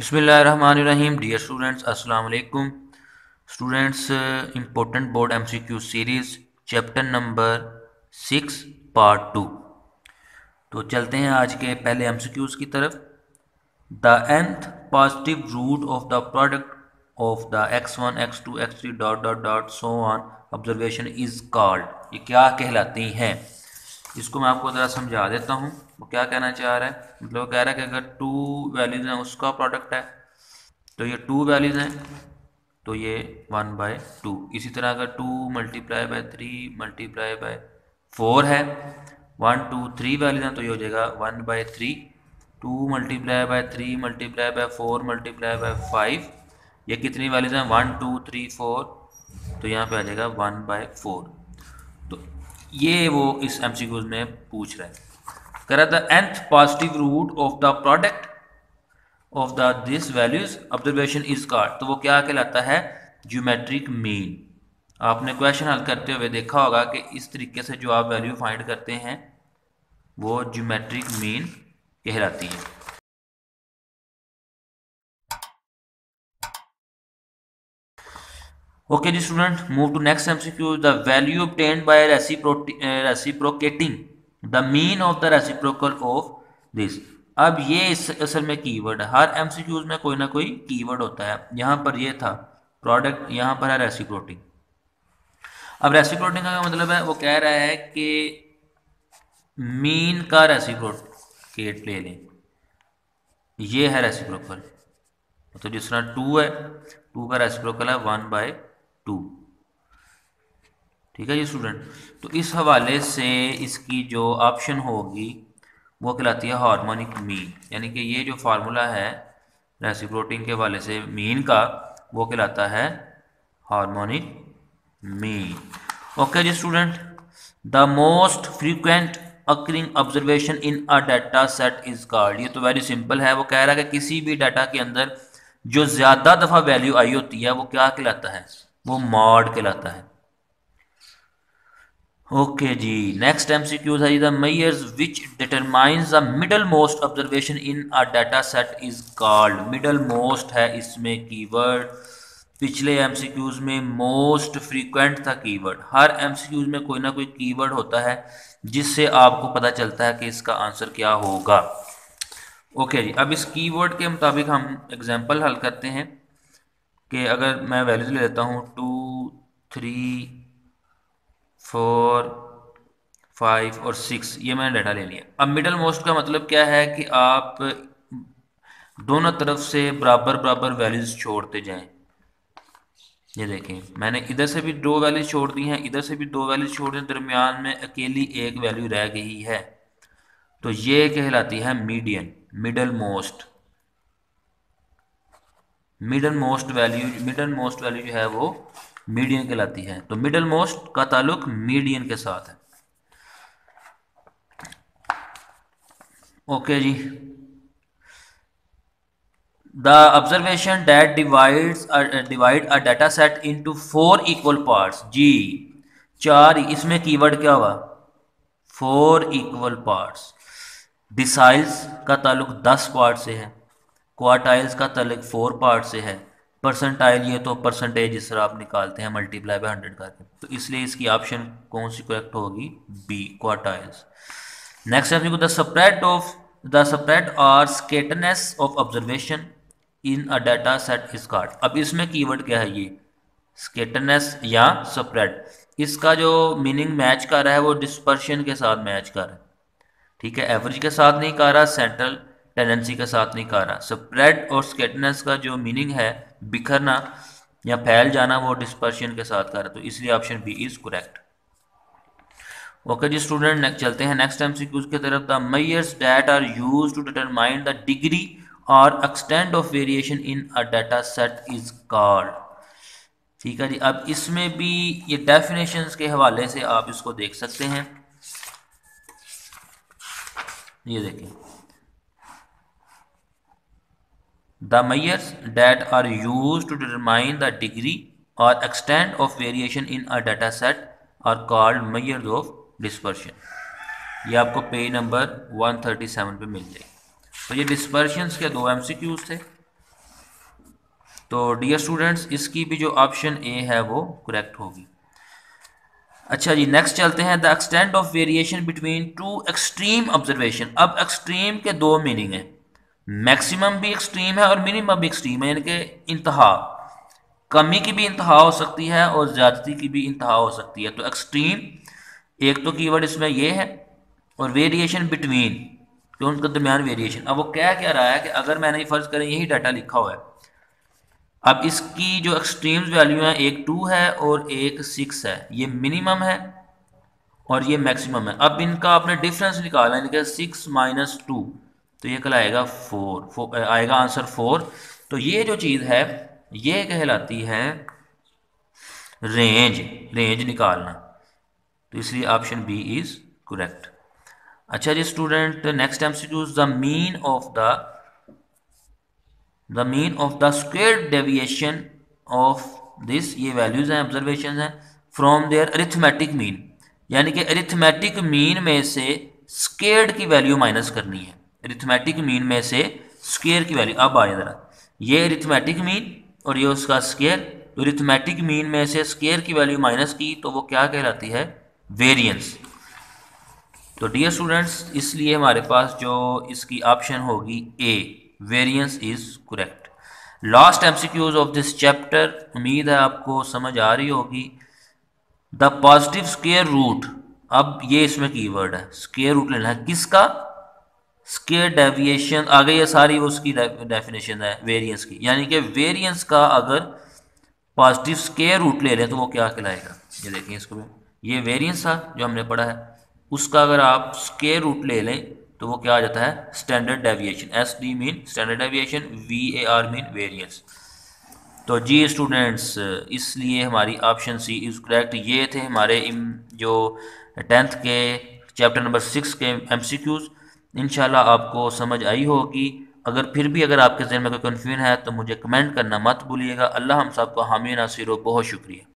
Dear students assalamu alaikum students uh, important board MCQ series chapter number six part two तो चलते हैं आज के पहले एमसीक्यूज की तरफ़। The nth positive root of the product of the x one x two x three dot dot dot so on observation is called ये क्या कहलाती हैं? इसको मैं आपको ज़रा समझा देता हूँ। वो क्या कहना चाह रहा है? मतलब कह रहा है कि अगर टू वैल्यूज़ हैं, उसका प्रोडक्ट है तो ये टू वैल्यूज़ हैं तो ये वन बाय टू इसी तरह अगर two multiply by three multiply by four है वन टू थ्री वैल्यूज़ हैं तो ये हो जाएगा one by three two multiply by three multiply by four multiply by five ये कितनी वैल्यूज़ हैं? वन टू थ्री फोर तो यहाँ पे आ जाएगा वन बाय फोर तो ये वो इस एम में पूछ रहा है। करा the nth positive root of the product of the this values observation is called तो वो क्या कहलाता है? ज्योमेट्रिक मीन आपने क्वेश्चन हल करते हुए देखा होगा कि इस तरीके से जो आप वैल्यू फाइंड करते हैं, वो ज्योमेट्रिक मीन कहलाती है। Okay ji student move to next MCQ the value obtained by reciprocating the mean of the reciprocal of this अब ये इस असल में कीवर्ड है। हर एमसीक्यूज में कोई ना कोई कीवर्ड होता है। यहाँ पर ये था प्रोडक्ट यहाँ पर है रेसिप्रोटिंग अब रेसिप्रोटिंग का मतलब है? वो कह रहा है कि मीन का रेसिप्रोकेट ले लें। ये है रेसिप्रोकल तो जिस तरह टू है टू का रेसिप्रोकल है वन बाय टू ठीक है जी स्टूडेंट तो इस हवाले से इसकी जो ऑप्शन होगी, वो कहलाती है हार्मोनिक मीन यानी कि ये जो फार्मूला है रेसिप्रोटिंग के हवाले से मीन का, वो कहलाता है harmonic mean okay ji student the most frequent occurring observation in a data set is called ये तो वेरी सिंपल है, वो कह रहा है कि किसी भी डाटा के अंदर जो ज़्यादा दफ़ा वैल्यू आई होती है, वो क्या कहलाता है? वो मॉड कहलाता है. ओके जी नेक्स्ट एमसीक्यू है the measures which determines the middle most observation in a data set is called middle most है इसमें कीवर्ड पिछले एमसीक्यूज में मोस्ट फ्रीक्वेंट था कीवर्ड हर एमसीक्यूज में कोई ना कोई कीवर्ड होता है, जिससे आपको पता चलता है कि इसका आंसर क्या होगा। ओके okay जी, अब इस कीवर्ड के मुताबिक हम एग्जांपल हल करते हैं कि अगर मैं वैल्यूज़ ले लेता हूँ टू थ्री फोर, फाइव और सिक्स, ये मैंने डाटा ले लिया। अब मिडल मोस्ट का मतलब क्या है कि आप दोनों तरफ़ से बराबर बराबर वैल्यूज़ छोड़ते जाएँ। ये देखें, मैंने इधर से भी दो वैल्यूज़ छोड़ दी हैं, इधर से भी दो वैल्यूज़ छोड़ दी, दरमियान में अकेली एक वैल्यू रह गई है। तो ये कहलाती है median middle most middle most value middle most value जो है वो मीडियन कहलाती है। तो मिडल मोस्ट का ताल्लुक मीडियन के साथ है। Okay ji. The observation that divides divide a data set into four equal parts जी चार, इसमें कीवर्ड क्या हुआ? फोर इक्वल पार्ट्स डिसाइल्स का ताल्लुक दस पार्ट से है। क्वार्टाइल्स का ताल्लुक फोर पार्ट से है। परसेंटाइल ये तो परसेंटेज इस तरह आप निकालते हैं मल्टीप्लाई बाय हंड्रेड करके। तो इसलिए इसकी ऑप्शन कौन सी करेक्ट होगी? बी क्वार्टाइल्स नेक्स्ट है the spread of the spread और skewness of observation in a data set is called अब इसमें कीवर्ड क्या है ये? स्केटनेस या स्प्रेड इसका जो मीनिंग मैच कर रहा है, वो डिस्पर्शन के साथ मैच कर रहा है। ठीक है? एवरेज के साथ नहीं कर रहा सेंट्रल टेंडेंसी के साथ नहीं कर रहा। स्प्रेड और स्केटनेस का जो मीनिंग है, बिखरना या फैल जाना, वो डिस्पर्शन के साथ कर रहा तो इसलिए option B is correct okay ji student चलते हैं। नेक्स्ट एमसीक्यूज की तरफ़ the measures that are use to determine the degree और extent of variation in a data set is called ठीक है जी, अब इसमें भी ये डेफिनेशन के हवाले से आप इसको देख सकते हैं। ये देखें The measures that are used to determine the degree or extent of variation in a data set are called measures of dispersion. ये आपको पेज नंबर 137 पे मिल जाएगी। तो ये डिस्पर्शंस के दो एम थे। तो डियर स्टूडेंट्स इसकी भी जो ऑप्शन ए है वो करेक्ट होगी। अच्छा जी नेक्स्ट चलते हैं। The extent of variation between two extreme observation अब एक्सट्रीम के दो मीनिंग हैं। मैक्सिमम भी एक्सट्रीम है और मिनिमम भी एक्सट्रीम है, यानी कि इंतहा। कमी की भी इंतहा हो सकती है और ज़्यादती की भी इंतहा हो सकती है। तो एक्सट्रीम, एक तो कीवर्ड इसमें ये है और वेरिएशन बिटवीन तो उनके दरमियान वेरिएशन। अब वो कह क्या रहा है कि अगर मैंने फ़र्ज़ करें, यही डाटा लिखा हुआ है। अब इसकी जो एक्सट्रीम्स वैल्यू है, एक टू है और एक सिक्स है। ये मिनिमम है और ये मैक्सिमम है। अब इनका आपने डिफरेंस निकाला है सिक्स माइनस टू। तो ये कल आएगा फोर, फोर आएगा आंसर फोर तो ये जो चीज़ है ये कहलाती है रेंज रेंज निकालना. तो इसलिए ऑप्शन बी इज़ करेक्ट अच्छा जी student next MCQs the mean of the the mean of the square deviation of this ये वैल्यूज़ हैं ऑब्जर्वेशन हैं फ्रॉम देयर अरिथमेटिक मीन यानी कि अरिथमेटिक मीन में से स्केर्ड की वैल्यू माइनस करनी है. अरिथमेटिक मीन में से स्केयर की वैल्यू अब आए ज़रा। ये अरिथमेटिक मीन और ये उसका स्केयर तो अरिथमेटिक मीन में से स्केयर की वैल्यू माइनस की तो वो क्या कहलाती है? वेरियंस तो डियर स्टूडेंट्स इसलिए हमारे पास जो इसकी ऑप्शन होगी A variance is correct last MCQs of this chapter उम्मीद है आपको समझ आ रही होगी। द पॉजिटिव स्केयर रूट अब ये इसमें कीवर्ड है। स्केयर रूट लेना है किसका? स्केयर डेविएशन आगे ये सारी उसकी डेफिनेशन है वेरिएंस की। यानी कि वेरिएंस का अगर पॉजिटिव स्केयर रूट ले लें तो वो क्या कहलाएगा? ये देखें इसको भी। ये वेरिएंस था जो हमने पढ़ा है। उसका अगर आप स्केयर रूट ले लें तो वो क्या आ जाता है? Standard deviation S D mean standard deviation V A R mean variance तो जी स्टूडेंट्स इसलिए हमारी ऑप्शन सी इज़ करेक्ट ये थे हमारे जो टेंथ के चैप्टर नंबर सिक्स के एम सी क्यूज़ इन आपको समझ आई होगी। अगर फिर भी अगर आपके जहन में कोई कन्फ्यूज़न है तो मुझे कमेंट करना मत भूलिएगा। अल्लाह हम सबको हामी नासिर बहुत शुक्रिया।